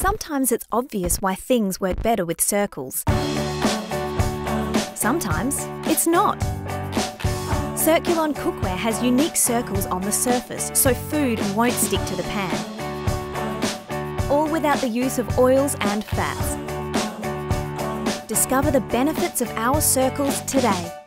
Sometimes it's obvious why things work better with circles. Sometimes it's not. Circulon cookware has unique circles on the surface so food won't stick to the pan. All without the use of oils and fats. Discover the benefits of our circles today.